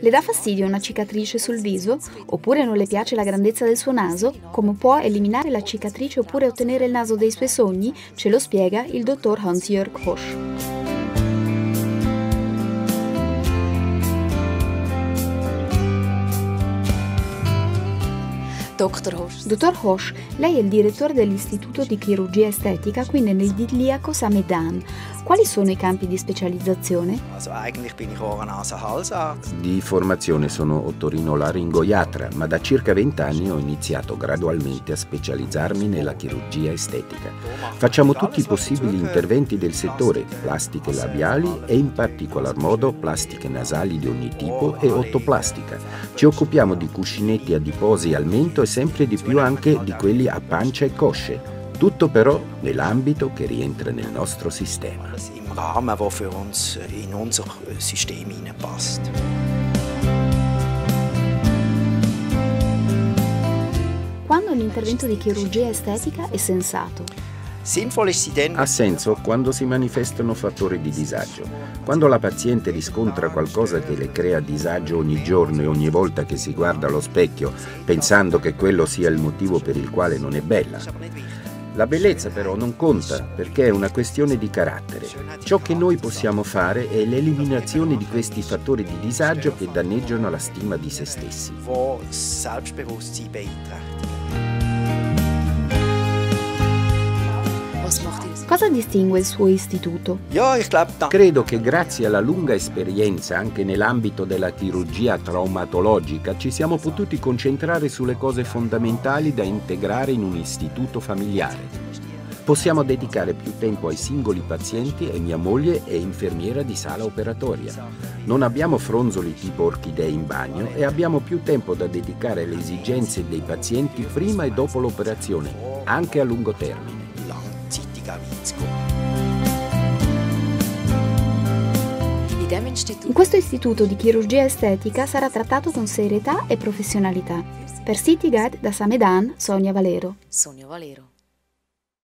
Le dà fastidio una cicatrice sul viso? Oppure non le piace la grandezza del suo naso? Come può eliminare la cicatrice oppure ottenere il naso dei suoi sogni? Ce lo spiega il dottor Hans-Jörg Hosch. Dottor Hosch. Dottor Hosch, lei è il direttore dell'Istituto di Chirurgia Estetica qui nell'idilliaco Samedan. Quali sono i campi di specializzazione? Di formazione sono otorinolaringoiatra, ma da circa 20 anni ho iniziato gradualmente a specializzarmi nella chirurgia estetica. Facciamo tutti i possibili interventi del settore, plastiche labiali e in particolar modo plastiche nasali di ogni tipo e ottoplastica. Ci occupiamo di cuscinetti adiposi al mento e sempre di più anche di quelli a pancia e cosce. Tutto però nell'ambito che rientra nel nostro sistema. Rahmen, der für uns in unser System passt. Quando un intervento di chirurgia estetica è sensato? Ha senso quando si manifestano fattori di disagio. Quando la paziente riscontra qualcosa che le crea disagio ogni giorno e ogni volta che si guarda allo specchio, pensando che quello sia il motivo per il quale non è bella. La bellezza però non conta perché è una questione di carattere. Ciò che noi possiamo fare è l'eliminazione di questi fattori di disagio che danneggiano la stima di se stessi. Cosa distingue il suo istituto? Credo che grazie alla lunga esperienza anche nell'ambito della chirurgia traumatologica ci siamo potuti concentrare sulle cose fondamentali da integrare in un istituto familiare. Possiamo dedicare più tempo ai singoli pazienti e mia moglie è infermiera di sala operatoria. Non abbiamo fronzoli tipo orchidee in bagno e abbiamo più tempo da dedicare alle esigenze dei pazienti prima e dopo l'operazione, anche a lungo termine. In questo istituto di chirurgia estetica sarà trattato con serietà e professionalità. Per City Guide da Samedan, Sonia Valero. Sonia Valero.